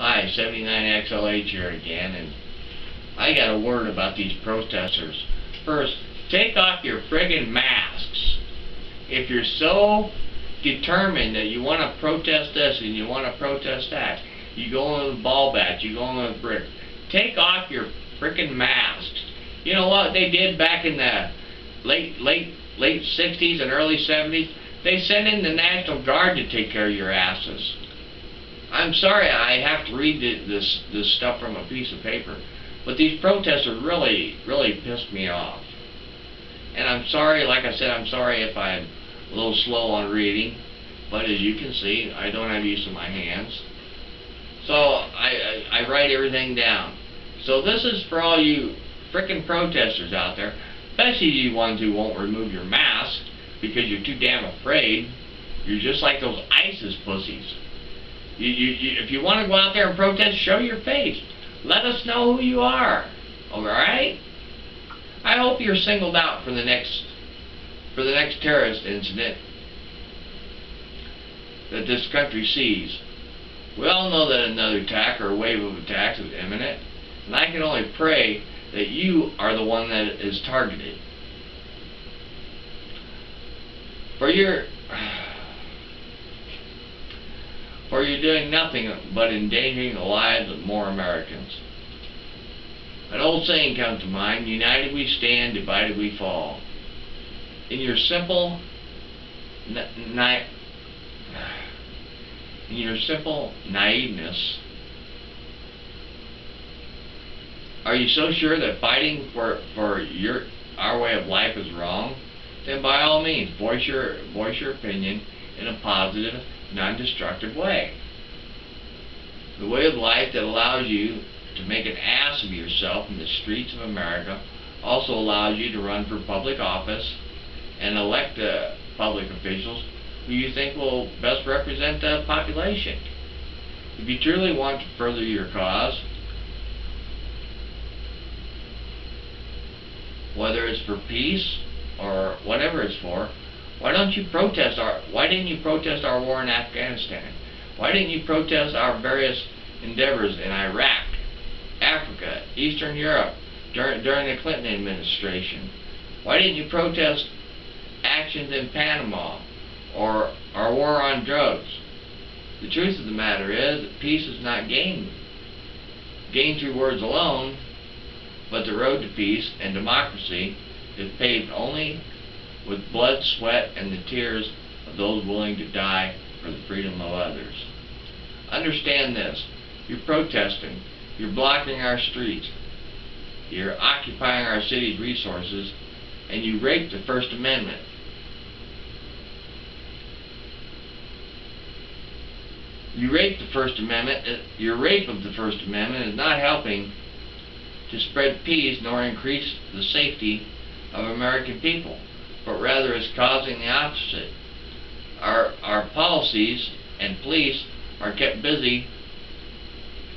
Hi, 79XLH here again, and I got a word about these protesters. First, take off your friggin' masks. If you're so determined that you want to protest this and you want to protest that, you go in with ball bats, you go in with brick. Take off your frickin' masks. You know what they did back in the late late late 60s and early 70s? They sent in the National Guard to take care of your asses. I'm sorry I have to read this this stuff from a piece of paper, but these protests protesters really, really pissed me off. And I'm sorry, like I said, I'm sorry if I'm a little slow on reading, but as you can see, I don't have use of my hands. So I, I, I write everything down. So this is for all you frickin' protesters out there, especially you ones who won't remove your mask because you're too damn afraid. You're just like those ISIS pussies. You, you, you, if you want to go out there and protest, show your face. Let us know who you are. Alright? I hope you're singled out for the next for the next terrorist incident that this country sees. We all know that another attack or wave of attacks is imminent, and I can only pray that you are the one that is targeted. For your for you're doing nothing but endangering the lives of more Americans. An old saying comes to mind, united we stand, divided we fall. In your simple, in your simple naiveness, are you so sure that fighting for, for your, our way of life is wrong? Then by all means, voice your, voice your opinion in a positive non-destructive way. The way of life that allows you to make an ass of yourself in the streets of America also allows you to run for public office and elect uh, public officials who you think will best represent the population. If you truly want to further your cause, whether it's for peace or whatever it's for, why don't you protest our, why didn't you protest our war in Afghanistan? Why didn't you protest our various endeavors in Iraq, Africa, Eastern Europe, during, during the Clinton administration? Why didn't you protest actions in Panama or our war on drugs? The truth of the matter is that peace is not gained, gained through words alone, but the road to peace and democracy is paved only with blood, sweat, and the tears of those willing to die for the freedom of others. Understand this. You're protesting. You're blocking our streets. You're occupying our city's resources. And you rape the First Amendment. You rape the First Amendment. Your rape of the First Amendment is not helping to spread peace nor increase the safety of American people but rather is causing the opposite. Our, our policies and police are kept busy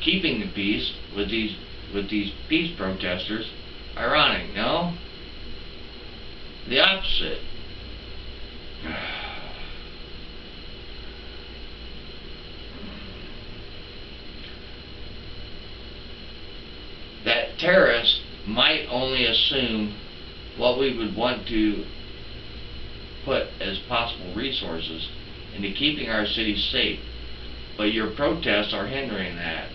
keeping the peace with these with these peace protesters. Ironic, no? The opposite. that terrorists might only assume what we would want to put as possible resources into keeping our cities safe. But your protests are hindering that.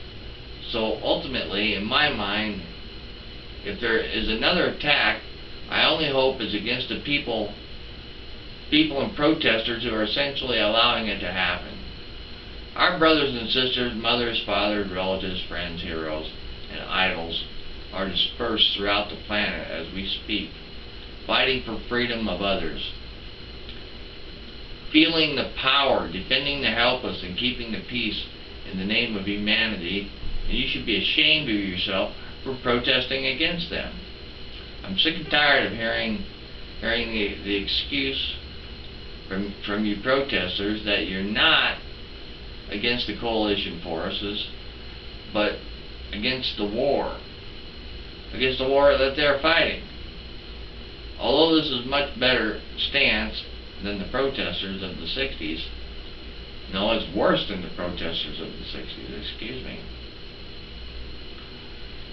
So ultimately, in my mind, if there is another attack, I only hope is against the people, people and protesters who are essentially allowing it to happen. Our brothers and sisters, mothers, fathers, relatives, friends, heroes, and idols are dispersed throughout the planet as we speak, fighting for freedom of others feeling the power, defending the helpless, and keeping the peace in the name of humanity, and you should be ashamed of yourself for protesting against them. I'm sick and tired of hearing hearing the, the excuse from from you protesters that you're not against the coalition forces, but against the war. Against the war that they're fighting. Although this is much better stance than the protesters of the 60s, No, it's worse than the protesters of the 60s, excuse me.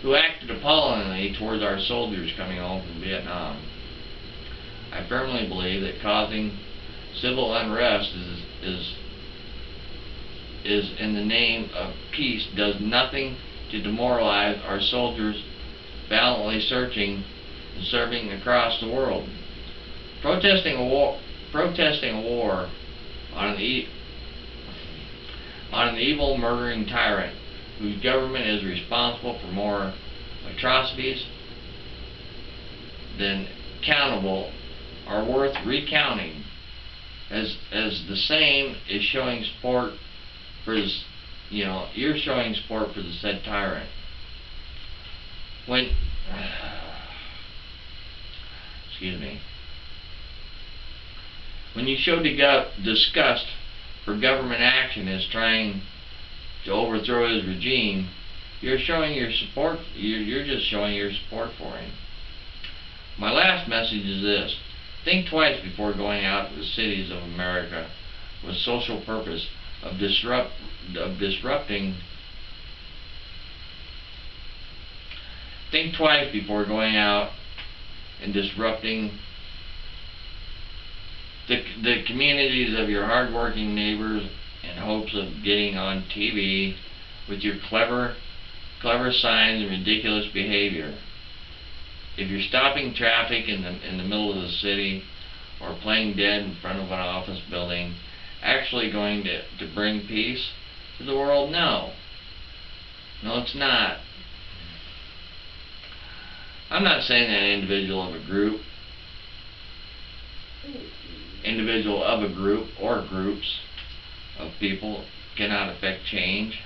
Who acted appallingly towards our soldiers coming home from Vietnam. I firmly believe that causing civil unrest is, is, is in the name of peace does nothing to demoralize our soldiers valiantly searching and serving across the world. Protesting a war, protesting war on an, on an evil murdering tyrant whose government is responsible for more atrocities than countable are worth recounting as as the same is showing support for this you know you're showing support for the said tyrant. When excuse me when you show disgust for government action as trying to overthrow his regime, you're showing your support, you're, just showing your support for him. My last message is this. Think twice before going out to the cities of America with social purpose of disrupt of disrupting think twice before going out and disrupting the, communities of your hardworking neighbors in hopes of getting on TV with your clever, clever signs and ridiculous behavior. If you're stopping traffic in the, in the middle of the city or playing dead in front of an office building, actually going to, to bring peace to the world? No. No, it's not. I'm not saying that an individual of a group individual of a group or groups of people cannot affect change,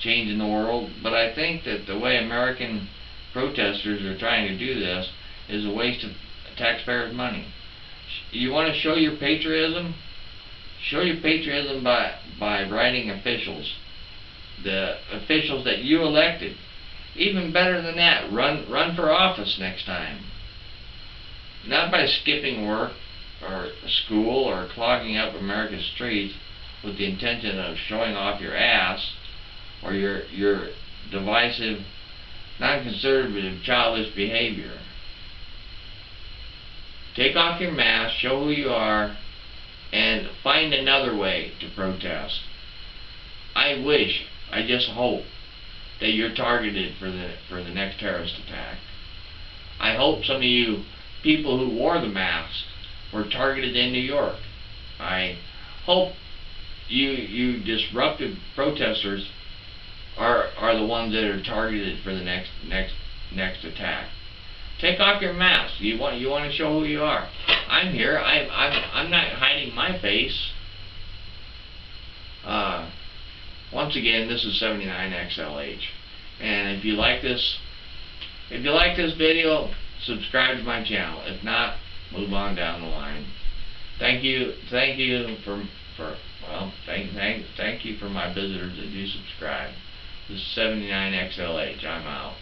change in the world. But I think that the way American protesters are trying to do this is a waste of taxpayers' money. You want to show your patriotism? Show your patriotism by, by writing officials. The officials that you elected. Even better than that, run, run for office next time. Not by skipping work, or a school or clogging up America's streets with the intention of showing off your ass or your your divisive, non-conservative, childish behavior. Take off your mask, show who you are, and find another way to protest. I wish, I just hope, that you're targeted for the for the next terrorist attack. I hope some of you people who wore the mask were targeted in New York. I hope you you disruptive protesters are are the ones that are targeted for the next next next attack. Take off your mask. You want you want to show who you are. I'm here. I'm I'm I'm not hiding my face. Uh, once again, this is 79XLH, and if you like this, if you like this video, subscribe to my channel. If not, move on down the line. Thank you, thank you for, for well, thank, thank, thank you for my visitors that do subscribe. This is 79XLH. I'm out.